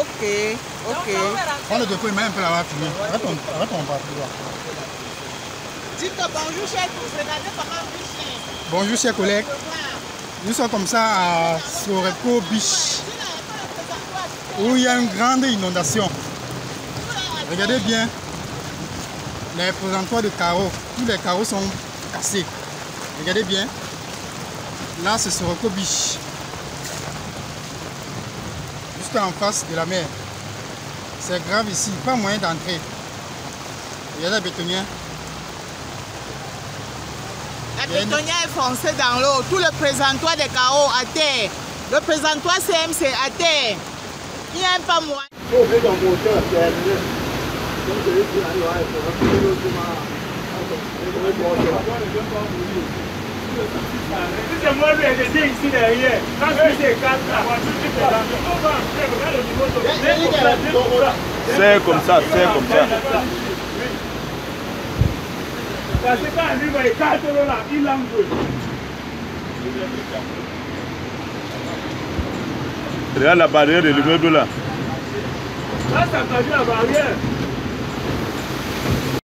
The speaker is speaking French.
Ok, ok. Bonjour, chef. Bonjour, chers collègues. Nous sommes comme ça à Soreco Beach, où il y a une grande inondation. Regardez bien les présentoirs de carreaux. Tous les carreaux sont cassés. Regardez bien. Là, c'est Soreco Beach. Juste en face de la mer. C'est grave ici, pas moyen d'entrer. Regardez la bétonnière. La bétonnière est foncée dans l'eau. Tout le présentoir des carreaux à terre. Le présentoir CMC à terre. Il n'y a pas moyen. C'est moi lui aider ici derrière. Quand tu dis 4 là, tu fais là. C'est comme ça, c'est comme ça. Parce que quand lui va les 4 euros là, il l'envoie. Regarde la barrière de l'immeuble là. Là, ça t'a vu la barrière.